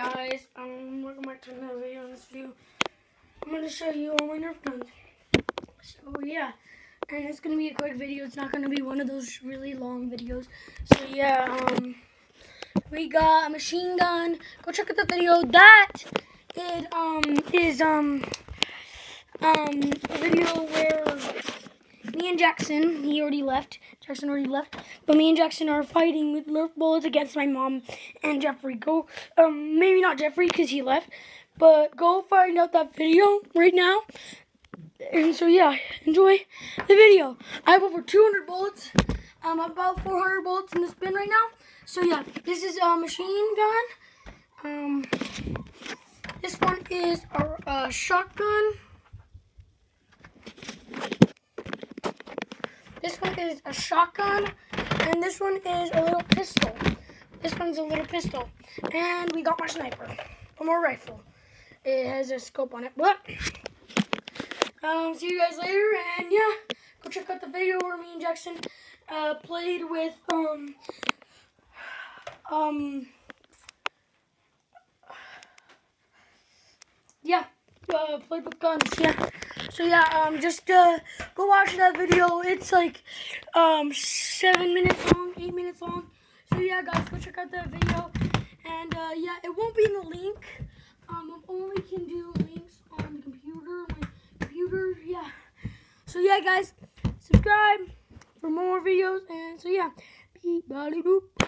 guys, um, welcome back to another video in this video. I'm to show you all my Nerf guns. So yeah, and it's to be a quick video. It's not to be one of those really long videos. So yeah, um, we got a machine gun. Go check out the video. That it um is um um a video where and Jackson, he already left. Jackson already left. But me and Jackson are fighting with Nerf bullets against my mom and Jeffrey. Go, um, maybe not Jeffrey because he left. But go find out that video right now. And so, yeah, enjoy the video. I have over 200 bullets. Um, about 400 bullets in this bin right now. So, yeah, this is a machine gun. Um, this one is a, a shotgun. This one is a shotgun, and this one is a little pistol. This one's a little pistol. And we got my sniper, one more rifle. It has a scope on it. But, um, see you guys later, and yeah, go check out the video where me and Jackson uh, played with, um, um, yeah, uh, played with guns, yeah. So yeah, um, just uh, go watch that video. It's like um, seven minutes long, eight minutes long. So yeah, guys, go check out that video. And uh, yeah, it won't be in the link. Um, I only can do links on the computer, my computer. Yeah. So yeah, guys, subscribe for more videos. And so yeah, body, boop.